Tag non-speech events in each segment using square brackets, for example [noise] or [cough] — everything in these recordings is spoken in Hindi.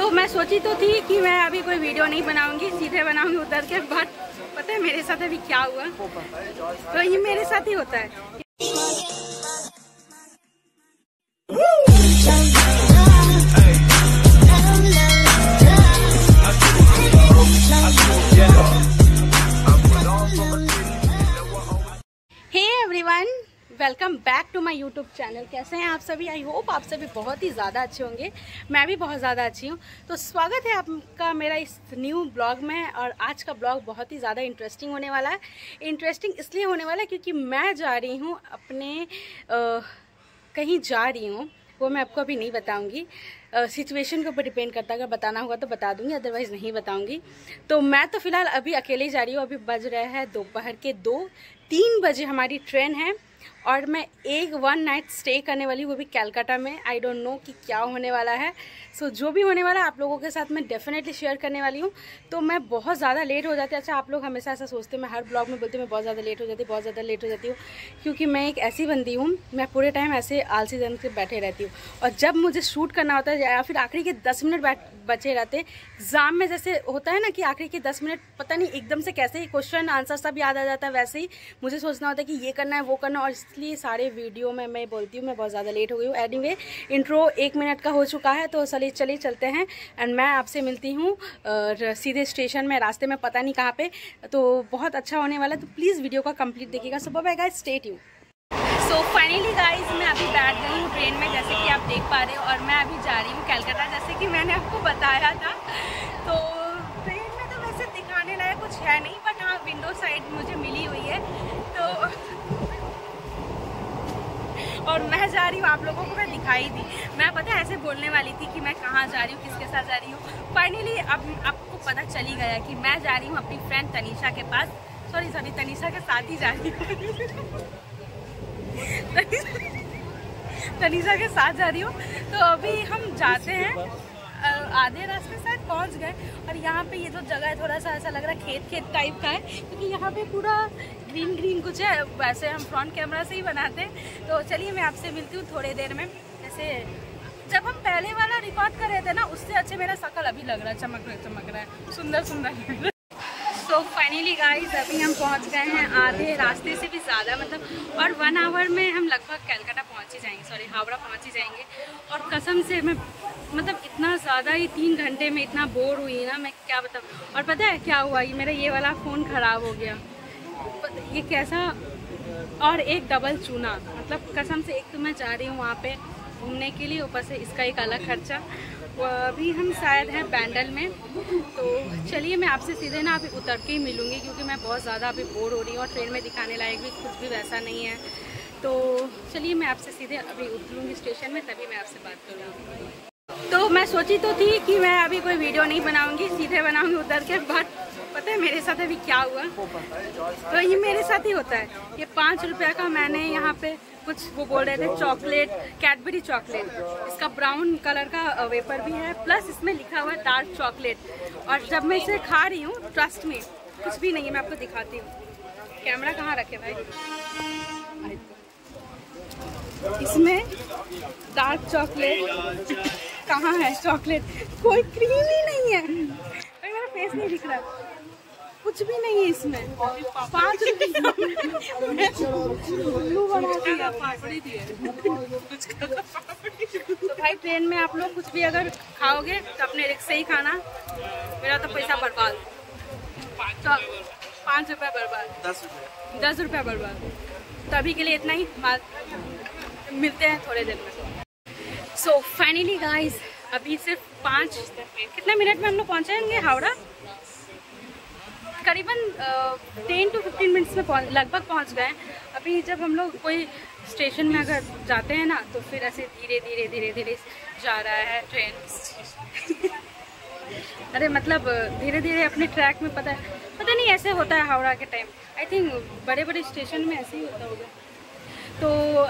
तो मैं सोची तो थी कि मैं अभी कोई वीडियो नहीं बनाऊँगी, सीधे बनाऊँगी उतर के बट पता है मेरे साथ अभी क्या हुआ? तो ये मेरे साथ ही होता है। Welcome back to my YouTube channel. कैसे हैं आप सभी? आई होप आप सभी बहुत ही ज़्यादा अच्छे होंगे। मैं भी बहुत ज़्यादा अच्छी हूँ। तो स्वागत है आपका मेरा इस न्यू ब्लॉग में और आज का ब्लॉग बहुत ही ज़्यादा इंटरेस्टिंग होने वाला है। इंटरेस्टिंग इसलिए होने वाला है क्योंकि मैं जा रही हूँ अपने आ, कहीं जा रही हूँ वो मैं आपको अभी नहीं बताऊँगी। सिचुएशन के ऊपर डिपेंड करता है। अगर बताना होगा तो बता दूँगी अदरवाइज़ नहीं बताऊँगी। तो मैं तो फ़िलहाल अभी अकेले ही जा रही हूँ। अभी बज रहे हैं दोपहर के दो। तीन बजे हमारी ट्रेन है। और मैं एक वन नाइट स्टे करने वाली हूँ वो भी कैलकाटा में। आई डोंट नो कि क्या होने वाला है। सो so, जो भी होने वाला है आप लोगों के साथ मैं डेफिनेटली शेयर करने वाली हूँ। तो मैं बहुत ज़्यादा लेट हो जाती है। अच्छा आप लोग हमेशा ऐसा सोचते हैं मैं हर ब्लॉग में बोलती हूँ मैं बहुत ज़्यादा लेट हो जाती बहुत ज़्यादा लेट हो जाती हूँ। क्योंकि मैं एक ऐसी बंदी हूँ मैं पूरे टाइम ऐसे आलसी जन से बैठे रहती हूँ। और जब मुझे शूट करना होता है या फिर आखिरी के दस मिनट बचे रहते एग्ज़ाम में जैसे होता है ना कि आखिरी के दस मिनट पता नहीं एकदम से कैसे ही क्वेश्चन आंसर सब याद आ जाता है वैसे ही मुझे सोचना होता है कि ये करना है वो करना और इसलिए सारे वीडियो में मैं बोलती हूँ, मैं बहुत ज़्यादा लेट हो गई हूँ। एनी इंट्रो एक मिनट का हो चुका है तो चलिए चलिए चलते हैं। एंड मैं आपसे मिलती हूँ सीधे स्टेशन में, रास्ते में, पता नहीं कहाँ पे। तो बहुत अच्छा होने वाला है तो प्लीज़ वीडियो का कंप्लीट देखिएगा। सुबह बाय गाइस स्टेट यू सो फाइनली गाइज़ मैं अभी बैठ गई हूँ ट्रेन में, जैसे कि आप देख पा रहे हो, और मैं अभी जा रही हूँ कैलकाटा जैसे कि मैंने आपको बताया था। तो ट्रेन में तो वैसे दिखाने लायक कुछ है नहीं बट हाँ विंडो साइड मुझे मिली हुई है। तो और मैं जा रही हूँ आप लोगों को मैं दिखाई दी। मैं पता ऐसे बोलने वाली थी कि मैं कहाँ जा रही हूँ, किसके साथ जा रही हूँ। फाइनली अब आपको पता चली गया कि मैं जा रही हूँ अपनी फ्रेंड तनीषा के पास। सॉरी सॉरी, तनीषा के साथ ही जा रही हूँ। तनीषा के साथ जा रही हूँ। तो अभी हम जाते हैं। आधे रास्ते शायद पहुँच गए और यहाँ पे ये जो जगह है, थोड़ा सा ऐसा लग रहा है खेत खेत टाइप का है, क्योंकि यहाँ पे पूरा ग्रीन ग्रीन कुछ है, वैसे हम फ्रंट कैमरा से ही बनाते हैं। तो चलिए मैं आपसे मिलती हूँ थोड़ी देर में। जैसे जब हम पहले वाला रिकॉर्ड कर रहे थे ना, उससे अच्छे मेरा शकल अभी लग रहा है, चमक रहा चमक रहा है। सुंदर सुंदर लग रहा है। सो फाइनली गाइस अभी हम पहुँच गए हैं आधे रास्ते से भी ज़्यादा मतलब और वन आवर में हम लगभग कैलकाटा पहुँच ही जाएँगे सॉरी हावड़ा पहुँच ही जाएँगे। और कसम से मैं मतलब इतना ज़्यादा ही तीन घंटे में इतना बोर हुई ना, मैं क्या बताऊँ? और पता है क्या हुआ? ये मेरा ये वाला फ़ोन ख़राब हो गया। ये कैसा? और एक डबल चूना मतलब कसम से एक तो मैं जा रही हूँ वहाँ पर घूमने के लिए, ऊपर से इसका एक अलग खर्चा। अभी हम शायद हैं बैंडल में तो चलिए मैं आपसे सीधे ना अभी उतर के ही मिलूँगी, क्योंकि मैं बहुत ज़्यादा अभी बोर हो रही हूँ और ट्रेन में दिखाने लायक भी कुछ भी वैसा नहीं है। तो चलिए मैं आपसे सीधे अभी उतरूँगी स्टेशन में, तभी मैं आपसे बात करूँगी। तो मैं सोची तो थी कि मैं अभी कोई वीडियो नहीं बनाऊँगी, सीधे बनाऊँगी उतर के बट पता है मेरे साथ अभी क्या हुआ? तो ये मेरे साथ ही होता है। ये पाँच रुपया का मैंने यहाँ पे कुछ वो बोल रहे थे, चॉकलेट, कैडबरी चॉकलेट। इसका ब्राउन कलर का वेपर भी है, प्लस इसमें लिखा हुआ है डार्क चॉकलेट। और जब मैं इसे खा रही हूँ, ट्रस्ट में, कुछ भी नहीं है, मैं आपको दिखाती हूँ। कैमरा कहाँ रखे भाई? इसमें डार्क चॉकलेट, कहाँ है चॉकलेट? कोई क्रीम ही नहीं है। मेरा फेस नहीं दिख रहा। कुछ भी नहीं है इसमें। पाँच तो भाई ट्रेन में आप लोग कुछ भी अगर खाओगे तो अपने रिक्स से ही खाना। मेरा तो पैसा बर्बाद। तो पाँच रुपया बर्बाद। दस रुपया दस रुपया बर्बाद। तो अभी के लिए इतना ही। मिलते हैं थोड़े देर में। सो फाइनली गाइस अभी सिर्फ़ पाँच कितने मिनट में हम लोग पहुँचेंगे हावड़ा? करीबन टेन टू फिफ्टीन मिनट्स में लगभग पहुँच गए। अभी जब हम लोग कोई स्टेशन में अगर जाते हैं ना तो फिर ऐसे धीरे धीरे धीरे धीरे जा रहा है ट्रेन [laughs] अरे मतलब धीरे धीरे अपने ट्रैक में पता है, पता नहीं ऐसे होता है हावड़ा के टाइम आई थिंक बड़े बड़े स्टेशन में ऐसे ही होता होगा। तो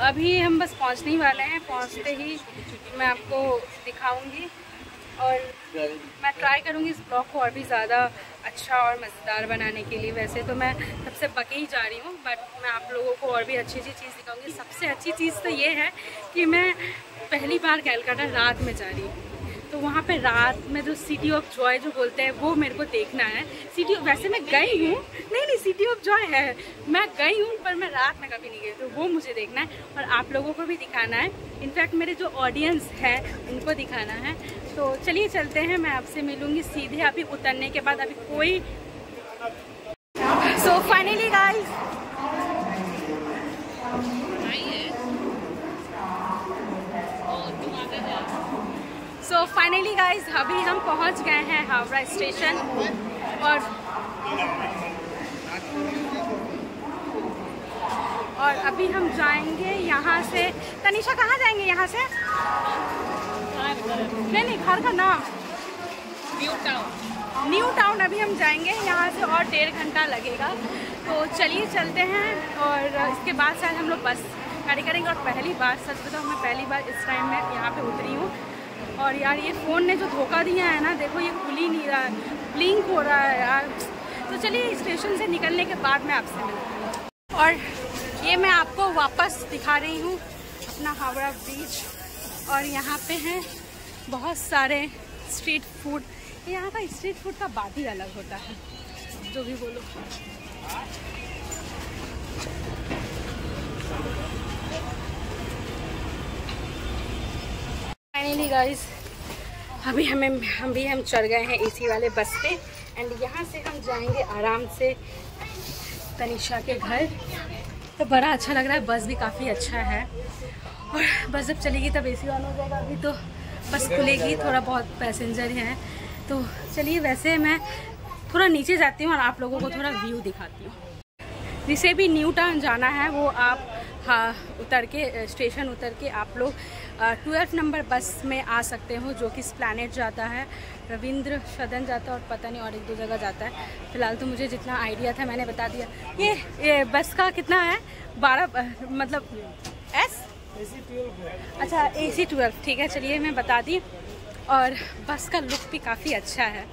अभी हम बस पहुँचने ही वाले हैं। पहुँचते ही मैं आपको दिखाऊँगी। और मैं ट्राई करूँगी इस ब्लॉग को और भी ज़्यादा अच्छा और मज़ेदार बनाने के लिए। वैसे तो मैं सबसे पके ही जा रही हूँ बट मैं आप लोगों को और भी अच्छी अच्छी चीज़ दिखाऊँगी। सबसे अच्छी चीज़ तो ये है कि मैं पहली बार कैलकाटा रात में जा रही हूँ। तो वहाँ पे रात में जो सिटी ऑफ़ जॉय जो बोलते हैं, वो मेरे को देखना है। सिटी वैसे मैं गई हूँ। नहीं नहीं सिटी ऑफ़ जॉय है। मैं गई हूँ, पर मैं रात में कभी नहीं गई। तो वो मुझे देखना है और आप लोगों को भी दिखाना है। इनफैक्ट मेरे जो ऑडियंस है, उनको दिखाना है। तो चलिए चलते हैं। मैं आपसे मिलूँगी सीधे अभी उतरने के बाद। अभी कोई so finally guys so finally guys अभी हम पहुँच गए हैं हावड़ा स्टेशन और और अभी हम जाएँगे यहाँ से तनिषा कहाँ जाएँगे यहाँ से? नहीं नहीं घर का नाम। न्यू टाउन न्यू टाउन अभी हम जाएँगे यहाँ से और डेढ़ घंटा लगेगा। तो चलिए चलते हैं और इसके बाद शायद हम लोग बस गाड़ी करेंगे और पहली बार सच बताओ मैं पहली बार इस टाइम में यहाँ पे उतरी हूँ। और यार ये फ़ोन ने जो धोखा दिया है ना, देखो ये खुल ही नहीं रहा है। ब्लिंक हो रहा है यार। तो चलिए स्टेशन से निकलने के बाद मैं आपसे मिलती और ये मैं आपको वापस दिखा रही हूँ, अपना हावड़ा ब्रिज और यहाँ पे हैं बहुत सारे स्ट्रीट फ़ूड यहाँ का स्ट्रीट फ़ूड का बात ही अलग होता है, जो भी बोलो। फाइनली गाइस अभी हमें हम भी हम चढ़ गए हैं एसी वाले बस पे एंड यहाँ से हम जाएँगे आराम से तनिषा के घर। तो बड़ा अच्छा लग रहा है, बस भी काफ़ी अच्छा है। और बस जब चलेगी तब एसी वाला हो जाएगा अभी तो बस खुलेगी, थोड़ा बहुत पैसेंजर हैं। तो चलिए, वैसे मैं थोड़ा नीचे जाती हूँ और आप लोगों को थोड़ा व्यू दिखाती हूँ। जिसे भी न्यू टाउन जाना है, वो आप हाँ उतर के, स्टेशन उतर के आप लोग ट्वेल्थ नंबर बस में आ सकते हो जो कि प्लानट जाता है। रविंद्र सदन जाता है और पता नहीं और एक दो जगह जाता है। फ़िलहाल तो मुझे जितना आइडिया था मैंने बता दिया। ये, ये बस का कितना है? बारह मतलब एस अच्छा ए सी ट्वेल्व ठीक है चलिए मैं बता दी। और बस का लुक भी काफ़ी अच्छा है।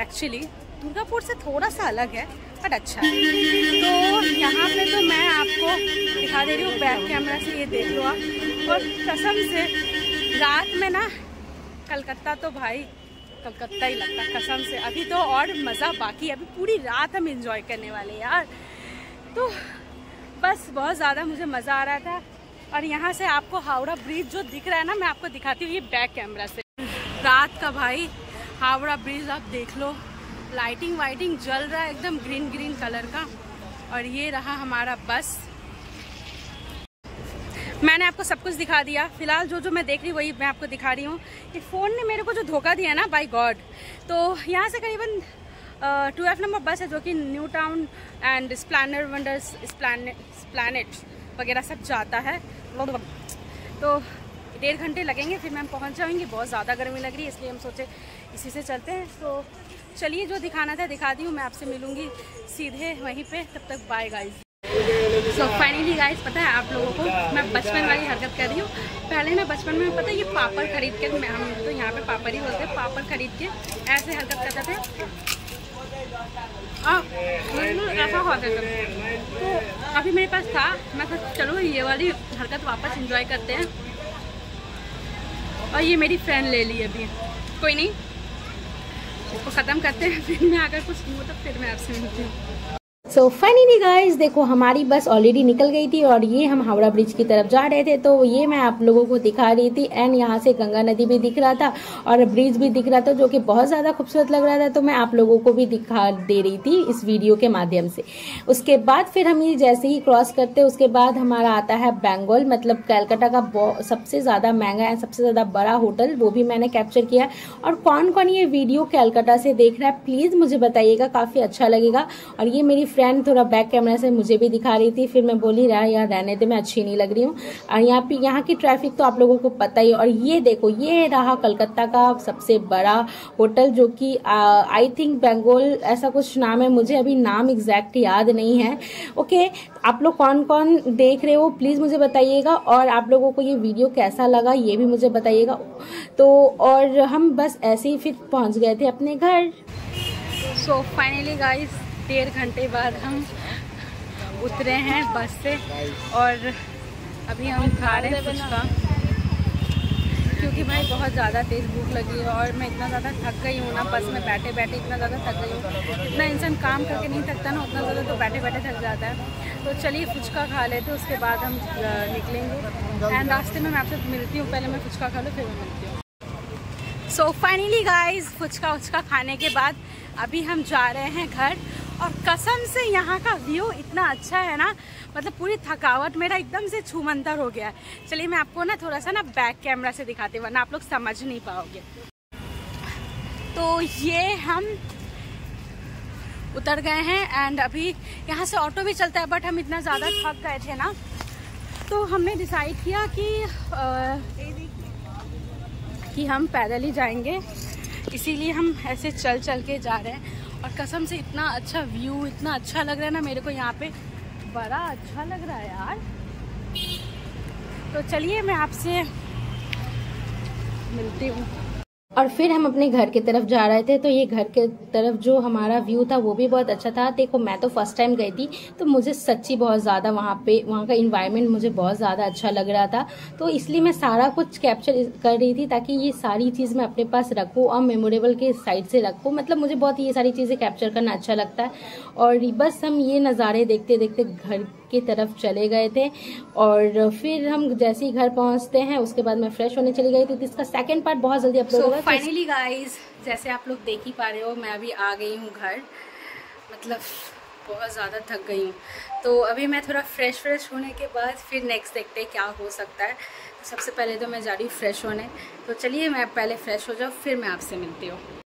एक्चुअली दुर्गापुर से थोड़ा सा अलग है बट अच्छा। तो यहाँ पे तो मैं आपको दिखा दे रही हूँ बैक कैमरा से ये देख लो आप। और कसम से रात में ना, कलकत्ता तो भाई, कलकत्ता ही लगता कसम से। अभी तो और मज़ा बाकी अभी पूरी रात हम इंजॉय करने वाले यार। तो बस बहुत ज़्यादा मुझे मज़ा आ रहा था। और यहाँ से आपको हावड़ा ब्रिज जो दिख रहा है ना, मैं आपको दिखाती हूँ, ये बैक कैमरा से। रात का भाई, हावड़ा ब्रिज आप देख लो। लाइटिंग वाइटिंग जल रहा है, एकदम ग्रीन ग्रीन कलर का। और ये रहा हमारा बस मैंने आपको सब कुछ दिखा दिया। फ़िलहाल जो जो मैं देख रही वही मैं आपको दिखा रही हूँ। कि फ़ोन ने मेरे को जो धोखा दिया ना बाई गॉड तो यहाँ से करीबन ट्वेल्व नंबर बस है जो कि न्यू टाउन एंड स्प्लानर वंडर्स स्प्लानेट वगैरह सब जाता है। तो डेढ़ घंटे लगेंगे, फिर मैम पहुँच जाएँगे बहुत ज़्यादा गर्मी लग रही है, इसलिए हम सोचे इसी से चलते हैं। तो चलिए, जो दिखाना था दिखा दी हूँ, मैं आपसे मिलूँगी सीधे वहीं पे। तब तक bye guys so finally guys पता है आप लोगों को मैं बचपन वाली हरकत कर रही हूँ। पहले मैं बचपन में, पता है ये पापड़ खरीद के हम तो यहाँ पे पापड़ ही बोलते हैं, पापड़ खरीद के ऐसे हरकत करते थे। ऐसा खाते थे। तो अभी मेरे पास था, मैं सोच चलो, ये वाली हरकत वापस इंजॉय करते हैं। और ये मेरी फ्रेंड ले ली अभी। कोई नहीं इसको ख़त्म करते हैं, [laughs] फिर मैं अगर कुछ नहीं तो फिर मैं आपसे मिलती हूँ। सो फाइनली गाइस देखो, हमारी बस ऑलरेडी निकल गई थी और ये हम हावड़ा ब्रिज की तरफ़ जा रहे थे। तो ये मैं आप लोगों को दिखा रही थी एंड यहाँ से गंगा नदी भी दिख रहा था और ब्रिज भी दिख रहा था, जो कि बहुत ज़्यादा खूबसूरत लग रहा था। तो मैं आप लोगों को भी दिखा दे रही थी इस वीडियो के माध्यम से। उसके बाद फिर हम ये जैसे ही क्रॉस करते, उसके बाद हमारा आता है बेंगोल मतलब कैलकाटा का सबसे ज़्यादा महँगा है सबसे ज़्यादा बड़ा होटल वो भी मैंने कैप्चर किया। और कौन कौन ये वीडियो कैलकाटा से देख रहा है प्लीज़ मुझे बताइएगा, काफ़ी अच्छा लगेगा। और ये मेरी फ्रेंड थोड़ा बैक कैमरा से मुझे भी दिखा रही थी, फिर मैं बोली, रहा यार, रहने दे, मैं अच्छी नहीं लग रही हूँ। और यहाँ पे, यहाँ की ट्रैफ़िक तो आप लोगों को पता ही और ये देखो, ये रहा कलकत्ता का सबसे बड़ा होटल जो कि आई थिंक बेंगोल ऐसा कुछ नाम है, मुझे अभी नाम एग्जैक्ट याद नहीं है। ओके आप लोग कौन कौन देख रहे हो प्लीज़ मुझे बताइएगा। और आप लोगों को ये वीडियो कैसा लगा, ये भी मुझे बताइएगा। तो और हम बस ऐसे ही फिर पहुँच गए थे अपने घर। सो फाइनली गाइस डेढ़ घंटे बाद हम उतरे हैं बस से और अभी हम खा रहे हैं फुचका। क्योंकि भाई बहुत ज़्यादा तेज़ भूख लगी है और मैं इतना ज़्यादा थक गई हूँ ना बस में बैठे बैठे इतना ज़्यादा थक गई हूँ। इतना इंसान काम करके नहीं थकता ना, उतना ज़्यादा तो बैठे बैठे थक जाता है। तो चलिए फुचका खा लेते उसके बाद हम निकलेंगे। एंड रास्ते में मैं आपसे मिलती हूँ, पहले मैं फुचका खा लूँ, फिर मैं मिलती हूँ। सो फाइनली गाइज़ फुचका उचका खाने के बाद अभी हम जा रहे हैं घर। और कसम से यहाँ का व्यू इतना अच्छा है ना मतलब पूरी थकावट मेरा एकदम से छूमंतर हो गया है। चलिए मैं आपको ना थोड़ा सा ना बैक कैमरा से दिखाती वरना आप लोग समझ नहीं पाओगे। तो ये हम उतर गए हैं एंड अभी यहाँ से ऑटो भी चलता है बट हम इतना ज़्यादा थक गए थे ना। तो हमने डिसाइड किया कि आ, कि हम पैदल ही जाएँगे। इसीलिए हम ऐसे चल चल के जा रहे हैं। और कसम से इतना अच्छा व्यू इतना अच्छा लग रहा है ना मेरे को यहाँ पे। बड़ा अच्छा लग रहा है यार। तो चलिए मैं आपसे मिलती हूँ। और फिर हम अपने घर की तरफ़ जा रहे थे तो ये घर के तरफ़ जो हमारा व्यू था, वो भी बहुत अच्छा था। देखो, मैं तो फ़र्स्ट टाइम गई थी तो मुझे सच्ची बहुत ज़्यादा वहाँ पे, वहाँ का इन्वायरमेंट मुझे बहुत ज़्यादा अच्छा लग रहा था। तो इसलिए मैं सारा कुछ कैप्चर कर रही थी, ताकि ये सारी चीज़ मैं अपने पास रखूँ और मेमोरेबल के साइड से रखूँ। मतलब मुझे बहुत ये सारी चीज़ें कैप्चर करना अच्छा लगता है। और बस हम ये नज़ारे देखते देखते घर की तरफ़ चले गए थे। और फिर हम जैसे ही घर पहुँचते हैं उसके बाद मैं फ्रेश होने चली गई थी। तो इसका सेकंड पार्ट बहुत जल्दी अपलोड होगा। फाइनली गाइस जैसे आप लोग देख ही पा रहे हो मैं अभी आ गई हूँ घर। मतलब बहुत ज़्यादा थक गई हूँ। तो अभी मैं थोड़ा फ्रेश फ्रेश होने के बाद फिर नेक्स्ट देखते हैं क्या हो सकता है। तो सबसे पहले तो मैं जा रही हूँ फ्रेश होने। तो चलिए मैं पहले फ्रेश हो जाऊँ फिर मैं आपसे मिलती हूँ।